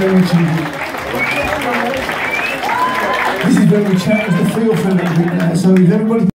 This is where we chat the feel for now. So if everybody